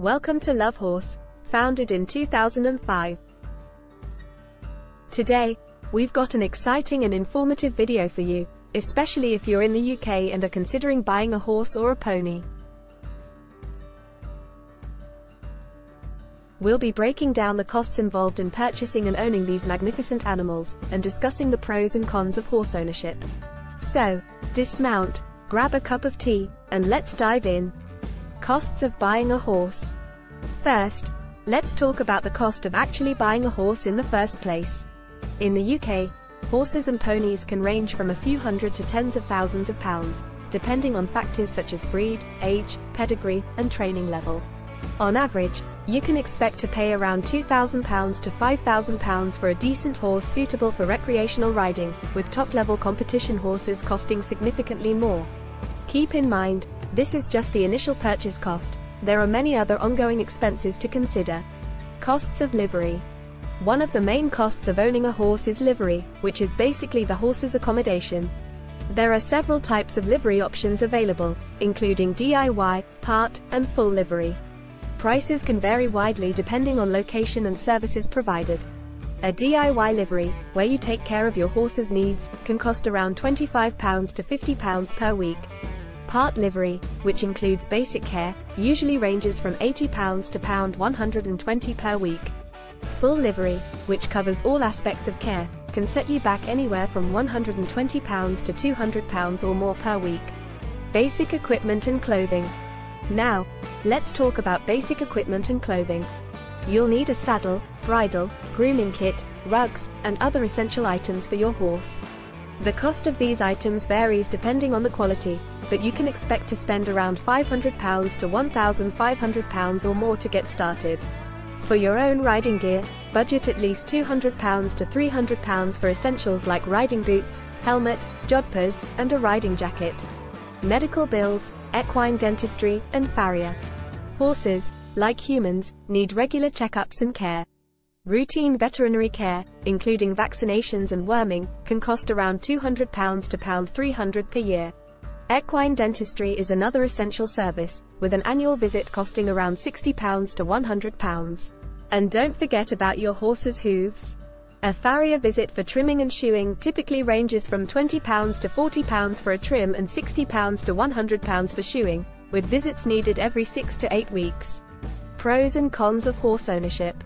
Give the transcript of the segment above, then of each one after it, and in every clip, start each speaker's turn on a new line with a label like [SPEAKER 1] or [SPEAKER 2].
[SPEAKER 1] Welcome to Love Horse, founded in 2005. Today, we've got an exciting and informative video for you, especially if you're in the UK and are considering buying a horse or a pony. We'll be breaking down the costs involved in purchasing and owning these magnificent animals, and discussing the pros and cons of horse ownership. So, dismount, grab a cup of tea, and let's dive in. Costs of buying a horse. First, let's talk about the cost of actually buying a horse in the first place. In the UK, horses and ponies can range from a few hundred to tens of thousands of pounds, depending on factors such as breed, age, pedigree, and training level. On average, you can expect to pay around £2,000 to £5,000 for a decent horse suitable for recreational riding, with top-level competition horses costing significantly more. Keep in mind, this is just the initial purchase cost, there are many other ongoing expenses to consider. Costs of livery. One of the main costs of owning a horse is livery, which is basically the horse's accommodation. There are several types of livery options available, including DIY, part, and full livery. Prices can vary widely depending on location and services provided. A DIY livery, where you take care of your horse's needs, can cost around £25 to £50 per week. Part livery, which includes basic care, usually ranges from £80 to £120 per week. Full livery, which covers all aspects of care, can set you back anywhere from £120 to £200 or more per week. Basic equipment and clothing, now, let's talk about basic equipment and clothing. You'll need a saddle, bridle, grooming kit, rugs, and other essential items for your horse. The cost of these items varies depending on the quality, but you can expect to spend around £500 to £1,500 or more to get started. For your own riding gear, budget at least £200 to £300 for essentials like riding boots, helmet, jodhpurs, and a riding jacket. Medical bills, equine dentistry, and farrier. Horses, like humans, need regular checkups and care. Routine veterinary care, including vaccinations and worming, can cost around £200 to £300 per year. Equine dentistry is another essential service, with an annual visit costing around £60 to £100. And don't forget about your horse's hooves. A farrier visit for trimming and shoeing typically ranges from £20 to £40 for a trim and £60 to £100 for shoeing, with visits needed every 6 to 8 weeks. Pros and cons of horse ownership.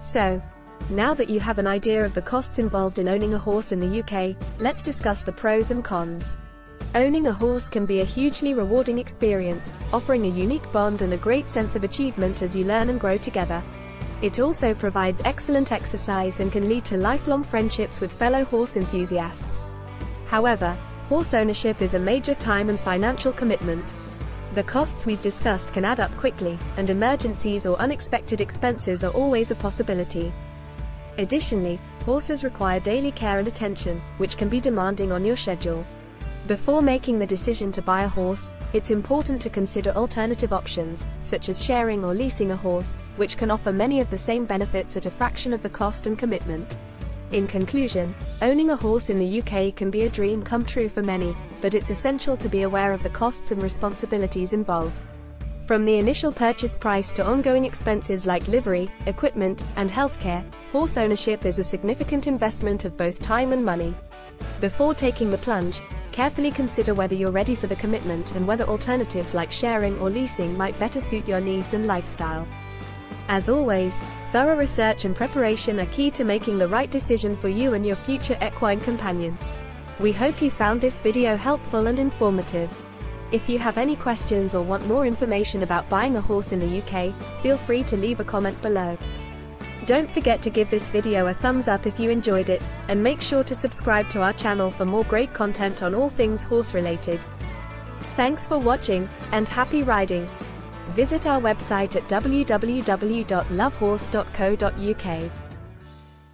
[SPEAKER 1] So, now that you have an idea of the costs involved in owning a horse in the UK, let's discuss the pros and cons. Owning a horse can be a hugely rewarding experience, offering a unique bond and a great sense of achievement as you learn and grow together. It also provides excellent exercise and can lead to lifelong friendships with fellow horse enthusiasts. However, horse ownership is a major time and financial commitment. The costs we've discussed can add up quickly, and emergencies or unexpected expenses are always a possibility. Additionally, horses require daily care and attention, which can be demanding on your schedule. Before making the decision to buy a horse, it's important to consider alternative options, such as sharing or leasing a horse, which can offer many of the same benefits at a fraction of the cost and commitment. In conclusion, owning a horse in the UK can be a dream come true for many, but it's essential to be aware of the costs and responsibilities involved. From the initial purchase price to ongoing expenses like livery, equipment, and healthcare, horse ownership is a significant investment of both time and money. Before taking the plunge, Carefully consider whether you're ready for the commitment and whether alternatives like sharing or leasing might better suit your needs and lifestyle. As always, thorough research and preparation are key to making the right decision for you and your future equine companion. We hope you found this video helpful and informative. If you have any questions or want more information about buying a horse in the UK, feel free to leave a comment below. Don't forget to give this video a thumbs up if you enjoyed it, and make sure to subscribe to our channel for more great content on all things horse related. Thanks for watching, and happy riding! Visit our website at www.lovehorse.co.uk.